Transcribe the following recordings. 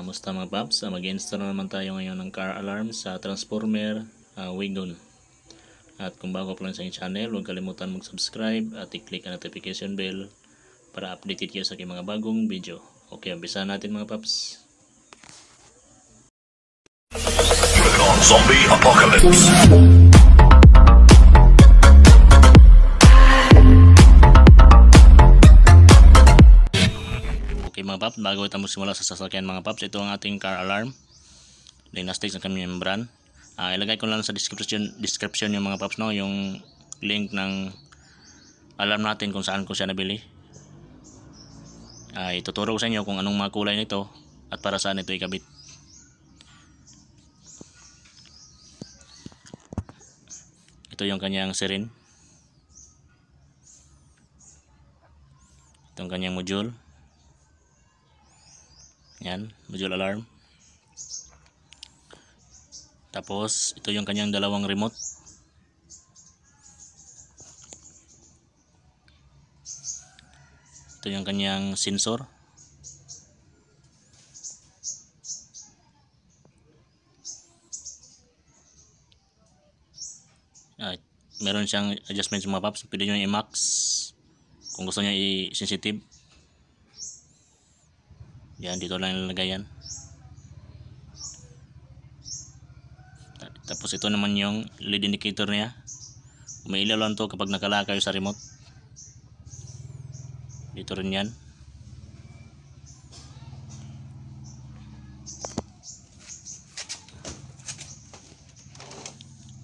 Kamusta mga paps? Uh, Mag-install na naman tayo ngayon ng car alarm sa Transformer uh, Wagon. At kung bago pa lang sa channel, huwag kalimutan mag-subscribe at i-click ang notification bell para updated kayo sa aking mga bagong video. Okay, umpisa natin mga paps. Zombie Apocalypse. Mga paps, bago ito simula sa sasakyan mga paps, ito ang ating car alarm. Dynastic sa kanyang membran. Ah, ilagay ko lang sa description description yung mga paps no, yung link ng alarm natin kung saan ko siya nabili. Ay ituturo ko sa inyo kung anong mga kulay nito at para saan ito ikabit. Ito yung kanyang siren. Ito yung kanyang module. Yan, module alarm. Tapos, ito yung kanyang dalawang remote. Ito yung kanyang sensor. Ah, meron siyang adjustment sa mga paps. Pwede nyo i-max kung gusto niya i-sensitive. Yan, dito lang ilalagay yan. Ta- Tapos ito naman yung lead indicator niya. Umiilaw lang to kapag nakala kayo sa remote. Dito rin yan.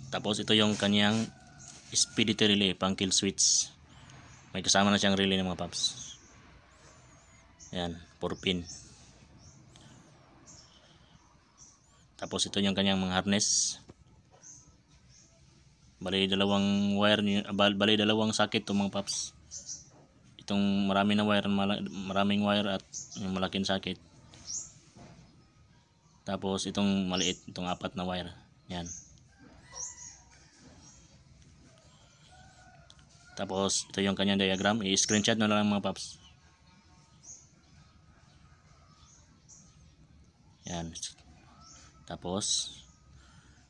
Tapos ito yung kanyang speedity relay pang kill switch. May kasama na siyang relay ng mga paps. Yan, 4 pin. Tapos ito yung kanyang mga harness. Bali dalawang wire bal- bali dalawang socket to mga paps. Itong marami na wire, maraming wire at yung malaking socket. Tapos itong maliit, itong apat na wire. Yan. Tapos ito yung kanyang diagram. I-screenshot na lang mga paps. Yan. Tapos,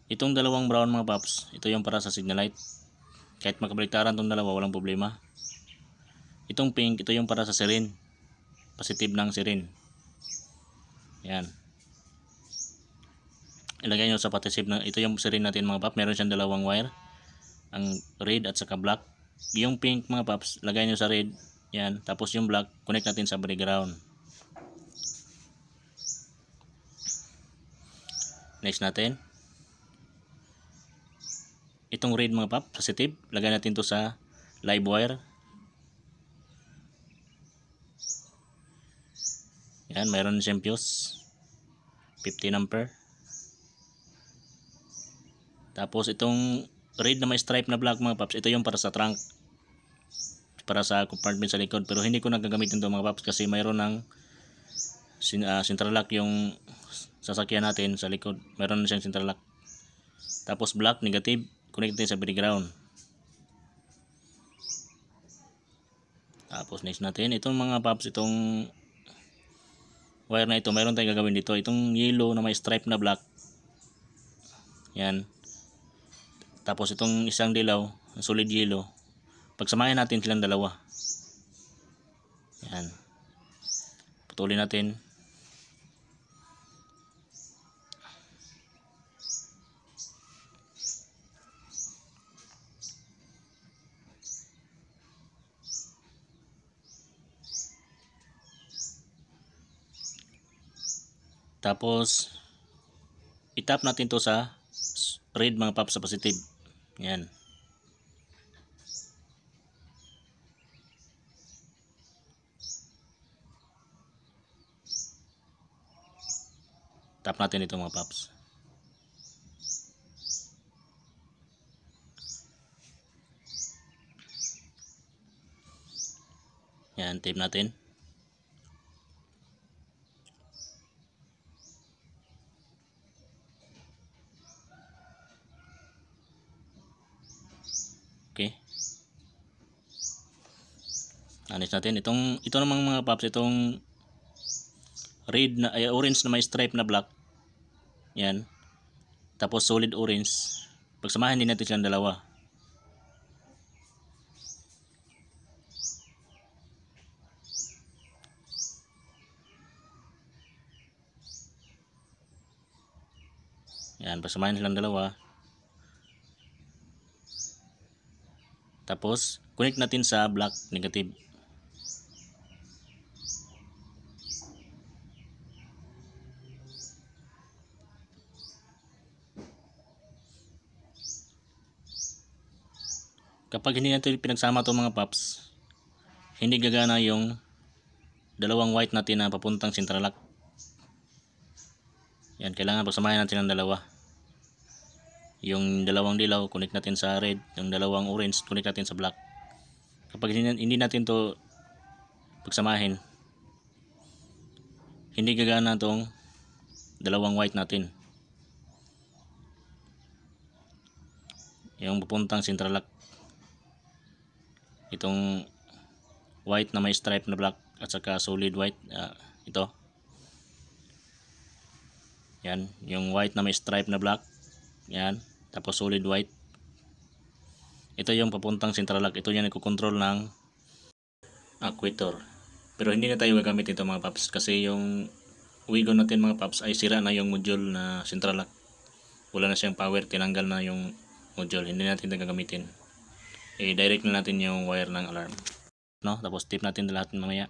itong dalawang brown mga paps, ito yung para sa signal light. Kahit makabaliktaran itong dalawa, walang problema. Itong pink, ito yung para sa siren. Positive ng siren. Yan. Ilagay nyo sa patisip na, ito yung siren natin mga paps. Meron siyang dalawang wire. Ang red at saka black. Yung pink mga paps, lagay nyo sa red. Yan. Tapos yung black, connect natin sa ground. Next natin. Itong red mga pap, positive. Lagay natin to sa live wire. Yan, mayroon siyang fuse. 15 ampere. Tapos itong red na may stripe na black mga paps, ito yung para sa trunk. Para sa compartment sa likod. Pero hindi ko nagagamitin to mga paps kasi mayroon ng sin, ah, central lock yung sasakyan natin sa likod. Meron na siyang central lock. Tapos black, negative, connect natin sa body ground. Tapos next natin, itong mga paps, itong wire na ito, mayroon tayong gagawin dito. Itong yellow na may stripe na black. Yan. Tapos itong isang dilaw, solid yellow. Pagsamahin natin silang dalawa. Yan. Putulin natin. Tapos, itap natin to sa red mga paps sa positive. Yan. Tap natin ito mga paps. Yan, tape natin. Okay. Anis natin itong ito namang mga paps itong red na ay orange na may stripe na black. Yan. Tapos solid orange. Pagsamahin din natin silang dalawa. Yan, pagsamahin silang dalawa. Tapos, connect natin sa black negative. Kapag hindi natin pinagsama itong mga paps, hindi gagana yung dalawang white natin na papuntang central lock. Yan, kailangan pagsamahin natin ang dalawa. Yung dalawang dilaw, connect natin sa red. Yung dalawang orange, connect natin sa black. Kapag hindi, natin to pagsamahin, hindi gagana tong dalawang white natin. Yung papuntang central lock. Itong white na may stripe na black at saka solid white. ah, ito. Yan, yung white na may stripe na black. Yan, tapos solid white. Ito yung papuntang central lock. Ito yung nagkocontrol ng actuator. Pero hindi na tayo gagamit ito mga paps kasi yung Wigo natin mga paps ay sira na yung module na central lock. Wala na siyang power, tinanggal na yung module. Hindi natin ito gagamitin. I-direct na natin yung wire ng alarm. No? Tapos tip natin lahat mamaya.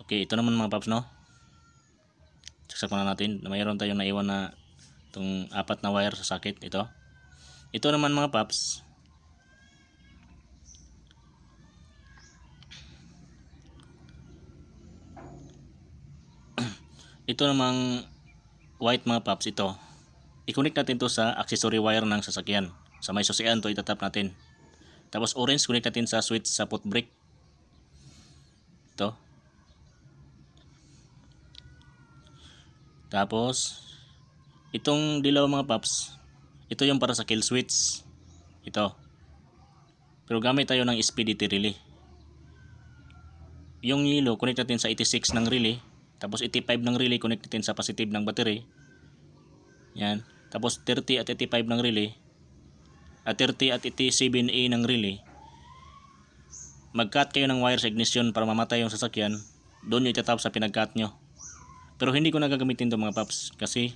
Okay, ito naman mga paps no. Saksak muna natin. Mayroon tayong naiwan na itong apat na wire sa sakit. Ito. Ito naman mga paps. ito namang white mga paps ito. I-connect natin to sa accessory wire ng sasakyan. Sa may susian to itatap natin. Tapos orange connect natin sa switch sa foot brake. Ito. Tapos itong dilaw mga paps, ito yung para sa kill switch. Ito. Pero gamit tayo ng speedity relay. Yung yellow connect natin sa 86 ng relay. Tapos 85 ng relay connect natin sa positive ng battery. Yan. Tapos 30 at 85 ng relay. At 30 at 87A ng relay. Mag-cut kayo ng wire sa ignition para mamatay yung sasakyan. Doon nyo itatap sa pinag-cut nyo. Pero hindi ko nagagamitin to mga paps. Kasi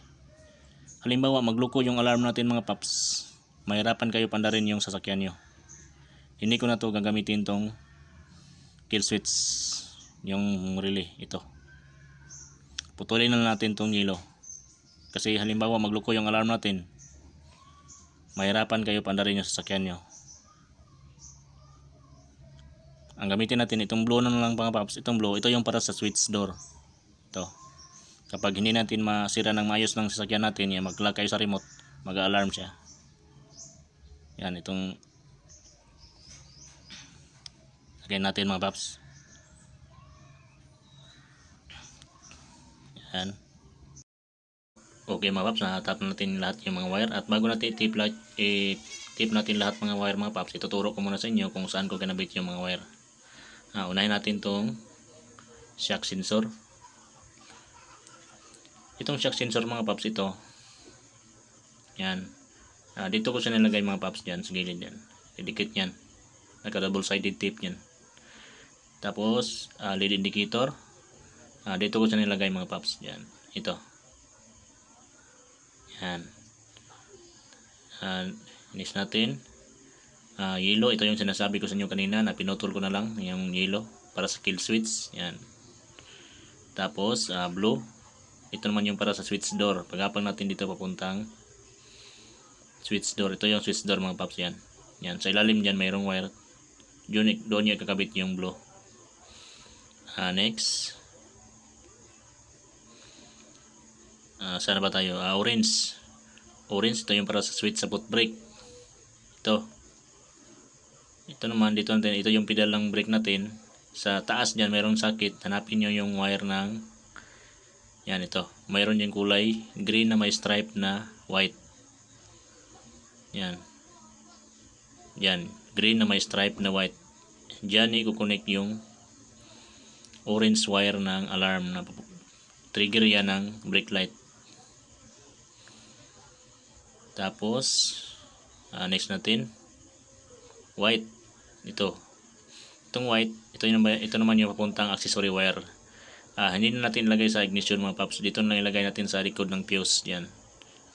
halimbawa magluko yung alarm natin mga paps. Mahirapan kayo pandarin yung sasakyan nyo. Hindi ko na to gagamitin tong kill switch. Yung relay. Ito putulin na natin tong yelo kasi halimbawa magluko yung alarm natin mahirapan kayo pandarin yung sasakyan nyo. Ang gamitin natin itong blue na lang mga paps itong blue ito yung para sa switch door. Ito. Kapag hindi natin masira ng maayos ng sasakyan natin yan mag-lock kayo sa remote mag-alarm siya. Yan itong lagyan natin mga paps. Yan. Okay mga paps, natap natin lahat yung mga wire at bago natin i-tip, i-tip natin lahat mga wire mga paps, ituturo ko muna sa inyo kung saan ko kinabit yung mga wire. Ah, unahin natin tong shock sensor. Itong shock sensor mga paps ito. Yan. Ah, dito ko siya nilagay mga paps dyan sa gilid yan. Idikit yan. Naka double sided tape yan. Tapos, ah, lead indicator. Ah, dito ko siya nilagay mga paps diyan. Ito. Yan. Ah, inis natin. Ah, yellow, ito yung sinasabi ko sa inyo kanina na pinutol ko na lang yung yellow para sa kill switch. Yan. Tapos, ah, blue. Ito naman yung para sa switch door. Pagapang natin dito papuntang switch door. Ito yung switch door mga paps yan. Yan. Sa ilalim dyan mayroong wire. Doon, doon yung kakabit yung blue. Ah, next. Ah, saan na ba tayo? Ah, orange. Orange, ito yung para sa switch sa foot brake. Ito. Ito naman, dito natin, ito yung pedal ng brake natin. Sa taas dyan, mayroong sakit. Hanapin nyo yung wire ng yan ito. Mayroon yung kulay green na may stripe na white. Yan. Yan. Green na may stripe na white. Diyan i-connect yung orange wire ng alarm na trigger yan ng brake light. Tapos, ah, next natin, white. Ito. Itong white, ito, yung, ito naman yung papuntang accessory wire. Ah, hindi na natin ilagay sa ignition mga paps. Dito na ilagay natin sa likod ng fuse. Yan.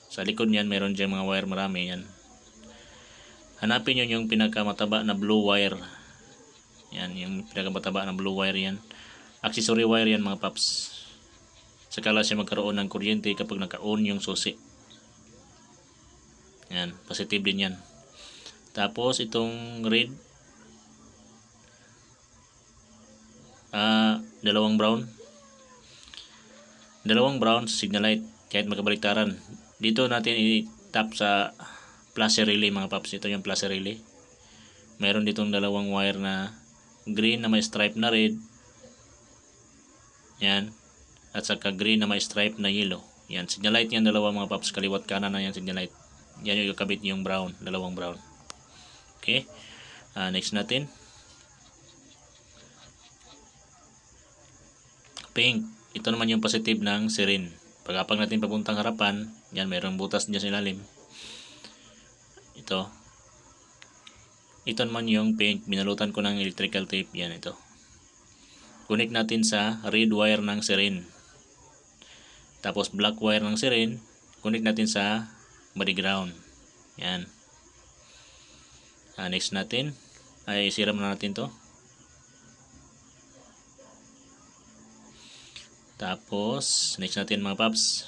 Sa likod niyan, meron dyan mga wire marami. Yan. Hanapin nyo yung pinakamataba na blue wire. Yan, yung pinakamataba na blue wire yan. Accessory wire yan mga paps. Sakala siya magkaroon ng kuryente kapag naka-on yung susi. Yan, positive din yan. Tapos itong red ah dalawang brown. Dalawang brown signal light kahit magkabaliktaran. Dito natin i-tap sa plus relay mga paps. Ito yung plus relay. Meron ditong dalawang wire na green na may stripe na red. Yan. At saka green na may stripe na yellow. Yan. Signal light yan dalawa mga paps. Kaliwat kanan na yan signal light. Yan yung kabit yung brown. Dalawang brown. Okay. Ah, next natin. Pink. Ito naman yung positive ng siren. Pagkapag natin papuntang harapan, yan mayroong butas dyan sa ilalim. Ito. Ito naman yung pink. Binalutan ko ng electrical tape. Yan ito. Connect natin sa red wire ng siren. Tapos black wire ng siren. Connect natin sa body ground. Yan. Ah, next natin. Ay, siram na natin to. Tapos, next natin mga paps.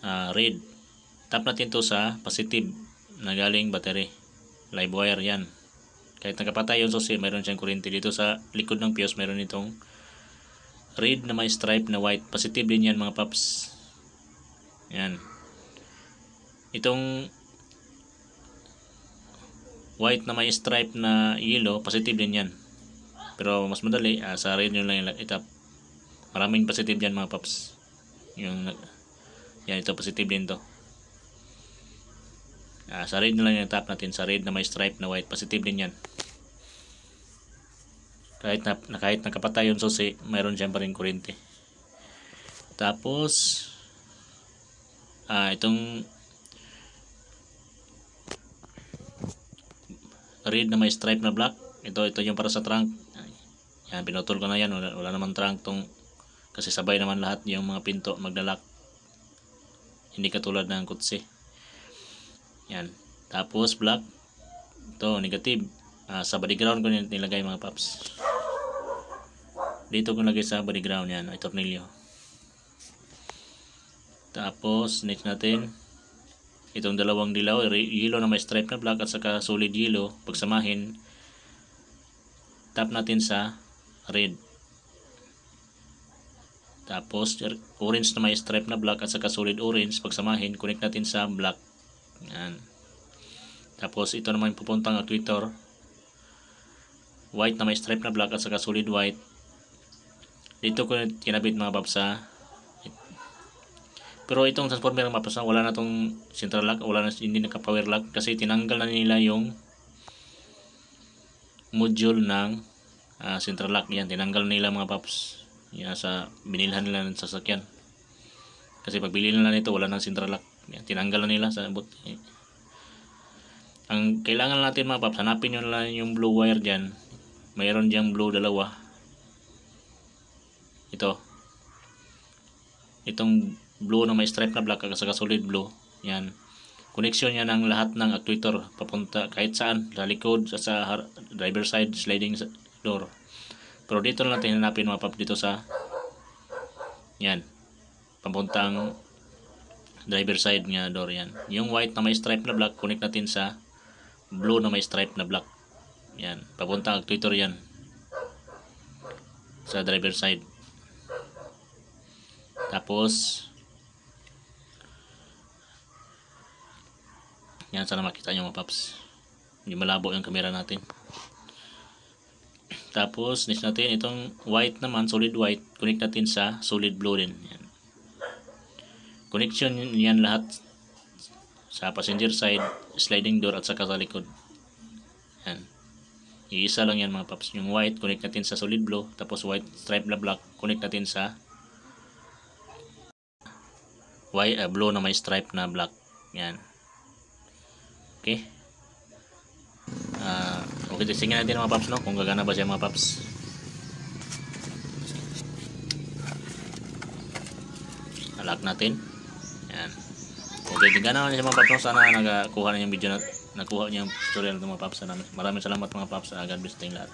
Ah, red. Tap natin to sa positive na galing battery. Live wire yan. Kahit nakapatay yung susi, mayroon siyang kuryente. Dito sa likod ng fuse, mayroon itong red na may stripe na white. Positive din yan mga paps. Yan. Itong white na may stripe na yellow, positive din yan. Pero mas madali, ah, sa red nyo lang yung itap. Maraming positive yan mga paps. Yung, yan ito positive din to. Ah, sa red na lang yung tap natin. Sa red na may stripe na white, positive din yan. Kahit na, na kahit nakapatay yung susi, mayroon siyang pa rin kuryente. Tapos, ah, itong red na may stripe na black. Ito, ito yung para sa trunk. Yan, pinutol ko na yan. Wala, wala naman trunk tong kasi sabay naman lahat yung mga pinto maglalak. Hindi katulad ng kutsi. Yan. Tapos black. Ito, negative. Ah, sa body ground ko nil- nilagay mga paps. Dito ko nilagay sa body ground yan. Ay, tornilyo. Tapos, next natin. Itong dalawang dilaw, yellow na may stripe na black at saka solid yellow, pagsamahin, tap natin sa red. Tapos, er- orange na may stripe na black at saka solid orange, pagsamahin, connect natin sa black. Yan. Tapos, ito naman pupuntang actuator. White na may stripe na black at saka solid white. Dito ko kinabit mga babsa pero itong transformer ng mapasan, wala na tong central lock, wala na hindi naka power lock kasi tinanggal na nila yung module ng ah, central lock yan. Tinanggal na nila mga paps. Yan sa binilhan nila ng sasakyan. Kasi pag bili nila nito, wala nang central lock. Yan, tinanggal na nila sa but. eh. Ang kailangan natin mga paps, hanapin nyo lang yung blue wire dyan. Mayroon diyang blue dalawa. Ito. Itong blue na may stripe na black at solid blue. Yan. Connection yan ng lahat ng actuator papunta kahit saan. Sa sa, sa driver side, sliding door. Pero dito na natin hanapin mga pap dito sa yan. Papuntang driver side nga door yan. Yung white na may stripe na black, connect natin sa blue na may stripe na black. Yan. Papuntang actuator yan. Sa driver side. Tapos, yan sana makita nyo mga paps. Hindi malabo yung camera natin. Tapos, next natin, itong white naman, solid white, connect natin sa solid blue din. Yan. Connection yan lahat sa passenger side, sliding door at saka sa likod. Yan. Iisa lang yan mga paps. Yung white, connect natin sa solid blue. Tapos white stripe na black, connect natin sa white, ah, blue na may stripe na black. Yan. Okay. Ah, okay, testingin natin mga paps, no? Kung gagana ba siya mga paps. Halak natin. Yan. Okay, gagana naman siya mga paps, no? Sana nagakuha na yung video na nakuha niya yung tutorial ng mga paps. Maraming salamat mga paps. Ah, God bless tayong lahat.